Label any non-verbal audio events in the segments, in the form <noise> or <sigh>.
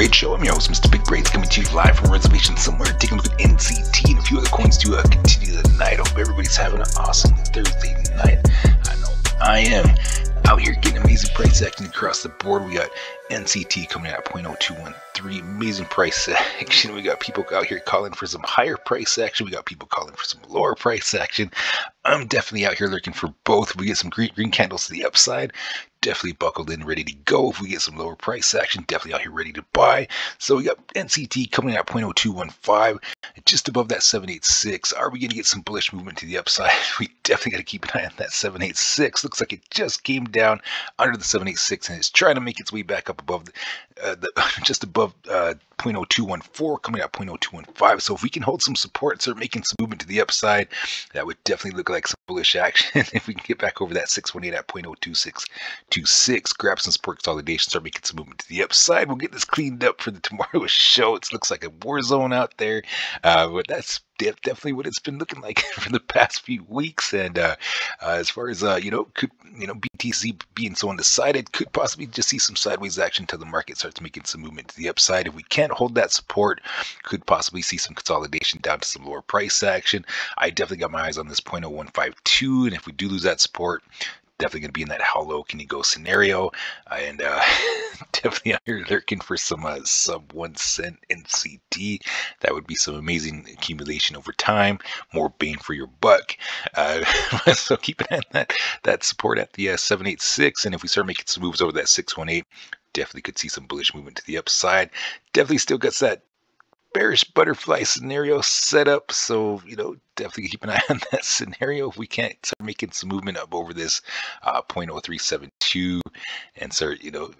Braid Show. I'm your host, Mr. Big Braids, coming to you live from reservation somewhere. Taking a look at NCT and a few other coins to uh, continue the night. Hope everybody's having an awesome Thursday night. I know I am out here getting amazing price action across the board. We got NCT coming out at 0.0213, amazing price action. We got people out here calling for some higher price action. We got people calling for some lower price action. I'm definitely out here looking for both. We get some green, green candles to the upside, definitely buckled in, ready to go. If we get some lower price action, definitely out here ready to buy. So we got NCT coming out 0.0215, just above that 786. Are we going to get some bullish movement to the upside? <laughs> We definitely got to keep an eye on that 786. Looks like it just came down under the 786 and it's trying to make its way back up above the, uh, the <laughs> just above uh, 0.0214, coming out 0.0215. So if we can hold some support and start making some movement to the upside, that would definitely look like some bullish action. <laughs> if we can get back over that 618 at 0.02626, grab some support consolidation, start making some movement to the upside, we'll get this cleaned up for the <laughs> tomorrow show. It looks like a war zone out there, uh, but that's definitely what it's been looking like <laughs> for the past few weeks. And uh, uh, as far as uh, you know, could you know BTC being so undecided, could possibly just see some sideways action until the market starts making some movement to the upside. If we can't hold that support, could possibly see some consolidation down to some lower price action. I definitely got my eyes on this 0.0152, and if we do lose that support, definitely going to be in that how low can you go scenario. Uh, and uh, <laughs> definitely here lurking for some uh, sub one cent NCT. That would be some amazing accumulation over time, more bang for your buck. Uh, <laughs> so keep an eye on that, that support at the uh, 786. And if we start making some moves over that 618, definitely could see some bullish movement to the upside. Definitely still gets that bearish butterfly scenario set up. So, you know, definitely keep an eye <laughs> on that scenario. If we can't start making some movement up over this uh, 0.0372 and start, you know,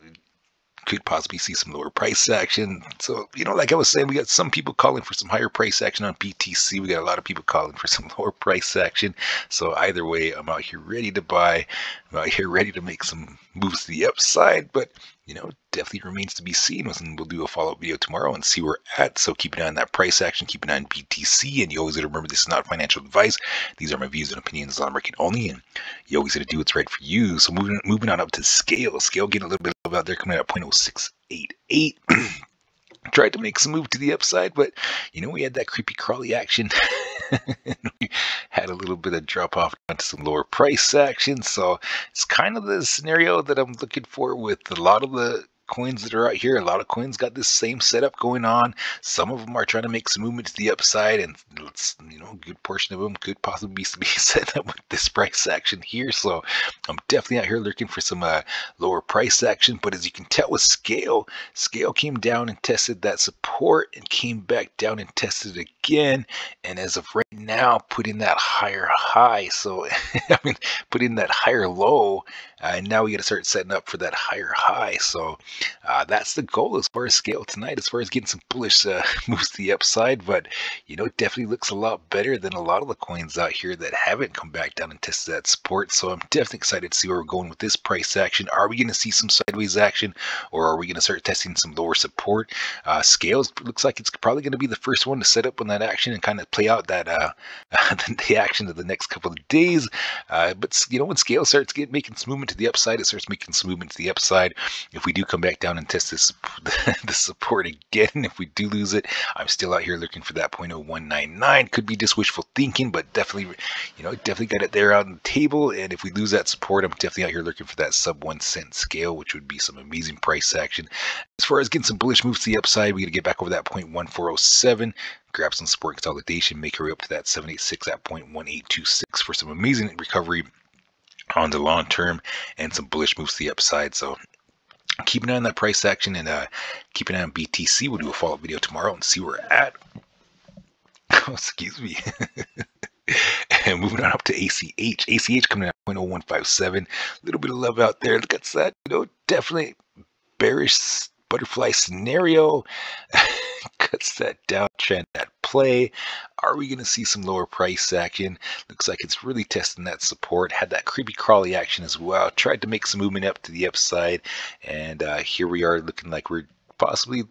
could possibly see some lower price action. So, you know, like I was saying, we got some people calling for some higher price action on BTC. We got a lot of people calling for some <laughs> lower price action. So either way, I'm out here ready to buy. <laughs> Out here ready to make some moves to the upside. But, you know, definitely remains to be seen. And we'll do a follow-up video tomorrow and see where we're at. So keep an eye on that price action. Keep an eye on BTC. And you always got to remember this is not financial advice. These are my views and opinions on market only. And you always got to do what's right for you. So moving, moving on up to SKALE. SKALE getting a little bit out there coming at 0.0688. <clears throat> Tried to make some move to the upside, but you know, we had that creepy crawly action. <laughs> had little bit of drop off onto some lower price action. So it's kind of the scenario that I'm looking for with a lot of the coins that are out here. A lot of coins got this same setup going on. Some of them are trying to make some movement to the upside, and you know, a good portion of them could possibly be, <laughs> set up with this price action here. So I'm definitely out here looking for some uh, lower price action. But as you can tell with SKALE, SKALE came down and tested that support and came back down and tested it again. And as of right now, putting that higher high. So <laughs> I mean, putting that higher low. Uh, and now we got to start setting up for that higher high. So uh, that's the goal as far as SKALE tonight, as far as getting some bullish uh, <laughs> moves to the upside. But, you know, it definitely looks a lot better than a lot of the coins out here that haven't come back down and tested that support. So I'm definitely excited to see where we're going with this price action. Are we going to see some sideways action or are we going to start testing some lower support? Uh, scales looks like it's probably going to be the first one to set up on that action and kind of play out that uh, <laughs> the action of the next couple of days. Uh, but, you know, when SKALE starts getting making some movement to the upside, it starts making some movement to the upside. If we do come back back down and test this <laughs> the support again. If we do lose it, I'm still out here looking for that 0.0199. Could be just wishful thinking, but definitely, you know, definitely got it there on the table. And if we lose that support, I'm definitely out here looking for that sub one cent SKALE, which would be some amazing price action. As far as getting some bullish moves to the upside, we got to get back over that 0.1407 grab some support consolidation, make our way up to that 786 at 0.1826 for some amazing recovery on the long term and some bullish moves to the upside. So keep an eye on that price action and uh, keep an eye on BTC. We'll do a follow-up video tomorrow and see where we're at. <laughs> Oh, excuse me. <laughs> and moving on up to ACH. ACH coming out 0.0157. A little bit of love out there. Look at that. You know, definitely bearish butterfly scenario. <laughs> Cuts that down trend at play. Are we going to see some lower price action? Looks like it's really testing that support. Had that creepy crawly action as well. Tried to make some movement up to the upside. And uh, here we are looking like we're possibly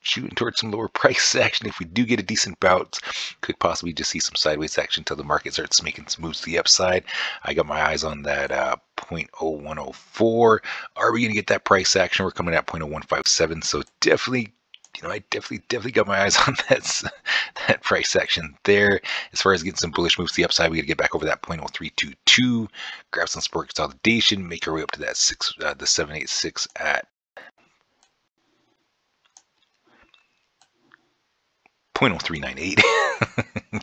shooting towards some lower <laughs> price action. If we do get a decent bounce, could possibly just see some sideways action until the market starts making some moves to the upside. I got my eyes on that uh, 0.0104. Are we going to get that price action? We're coming at 0.0157. So definitely you know, I definitely, definitely got my eyes <laughs> on that, that price action there. As far as getting some bullish moves to the upside, we got to get back over that 0.0322, grab some support consolidation, make our way up to that six, uh, the 786 at 0.0398.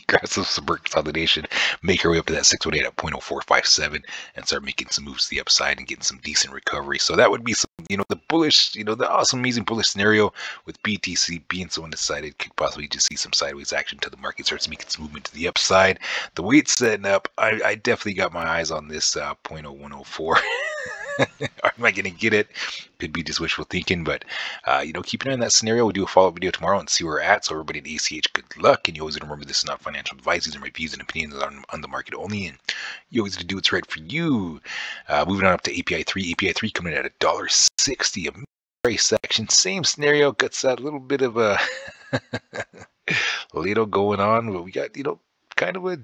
<laughs> grab some support consolidation, make our way up to that 618 at 0.0457, and start making some moves to the upside and getting some decent recovery. So that would be some, you know, the bullish, you know, the awesome, amazing bullish scenario with BTC being so undecided could possibly just see some sideways action until the market starts making some movement to the upside. The way it's setting up, I, I definitely got my eyes on this uh, 0.0104. <laughs> <laughs> Am I going to get it? Could be just wishful thinking, but uh, you know, keep an eye on that scenario. We'll do a follow up video tomorrow and see where we're at. So, everybody at ACH, good luck. And you always remember this is not financial advice. These are my views and opinions on, on the market only. And you always do what's right for you. Uh, moving on up to API 3. API 3 coming in at a dollar sixty. A price action. Same scenario. Got that little bit of a <laughs> little going on, but we got, you know, kind of a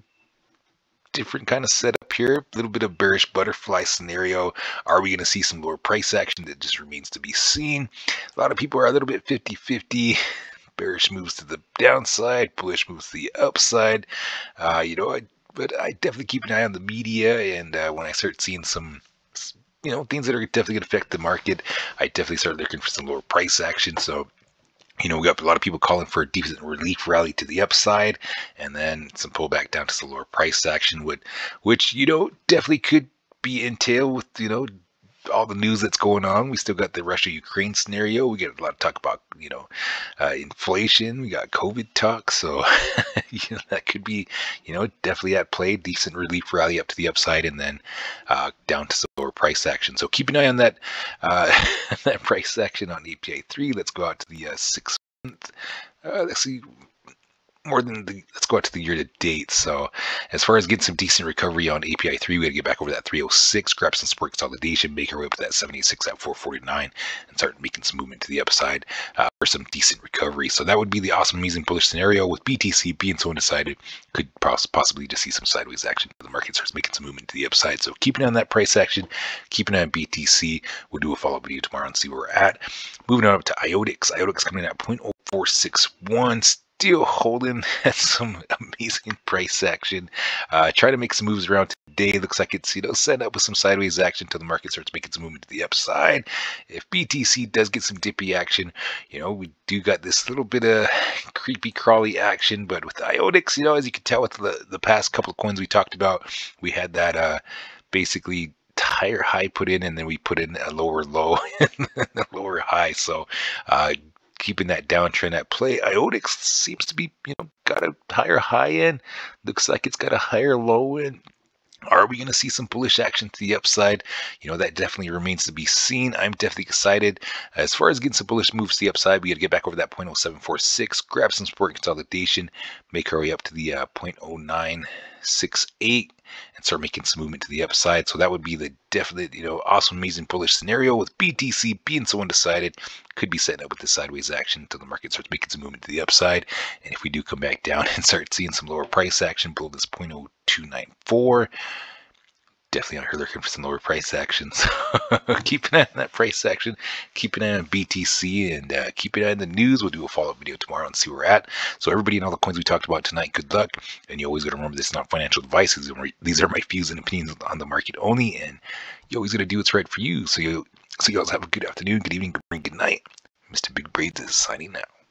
different kind of setup here. A little bit of bearish butterfly scenario. Are we going to see some lower price action? That just remains to be seen. A lot of people are a little bit 50 50. Bearish moves to the downside, bullish moves to the upside. Uh, you know, I, but I definitely keep an eye on the media. And uh, when I start seeing some you know things that are definitely going to affect the market, I definitely start looking for some lower price action. So you know, we got a lot of people calling for a decent relief rally to the upside, and then some pullback down to the lower price action, would, which you know definitely could be entail with you know all the news that's going on. We still got the Russia Ukraine scenario. We get a lot of talk about, you know, uh, inflation. We got COVID talk. So <laughs> you know, that could be, you know, definitely at play. Decent relief rally up to the upside and then uh, down to some lower price action. So keep an eye on that, uh, <laughs> that price action on API3. Let's go out to the uh, six month. Uh, let's see more than the let's go out to the year to date. So as far as getting some decent recovery on API 3, we got to get back over that 306, grab some support consolidation, make our way up to that 76 at 449, and start making some movement to the upside uh, for some decent recovery. So that would be the awesome, amazing bullish scenario with BTC being so undecided. Could possibly just see some sideways action. The market starts making some movement to the upside. So keep an eye on that price action. Keep an eye on BTC. We'll do a follow-up video tomorrow and see where we're at. Moving on up to IoTeX. IoTeX coming in at 0.0461 still holding <laughs> at some amazing price action. Uh, try to make some moves around today. Looks like it's you know set up with some sideways action until the market starts making some movement to the upside. If BTC does get some dippy action, you know we do got this little bit of creepy crawly action. But with IoTeX, you know as you can tell with the the past couple of coins we talked about, we had that uh, basically higher high put in and then we put in a lower low and <laughs> a lower high so uh, keeping that downtrend at play. IoTeX seems to be, you know, got a higher high end. Looks like it's got a higher low end. Are we going to see some bullish action to the upside? You know, that definitely remains to be seen. I'm definitely excited. As far as getting some bullish moves to the upside, we got to get back over that 0.0746, grab some support consolidation, make our way up to the uh, 0.0968 and start making some movement to the upside. So that would be the definite, you know, awesome, amazing bullish scenario with BTC being so undecided. Could be setting up with the sideways action until the market starts making some movement to the upside. And if we do come back down <laughs> and start seeing some lower price action below this 0.0294, definitely on here looking for some lower price actions. <laughs> So keep an eye on that price action. Keep an eye on BTC and uh, keep an eye on the news. We'll do a follow-up video tomorrow and see where we're at. So everybody and all the coins we talked about tonight, good luck. And you always got to remember this is not financial advice. These are my views and opinions on the market only. And you always got to do what's right for you. So you, so you guys have a good afternoon, good evening, good morning, good night. Mr. Big Braids is signing out.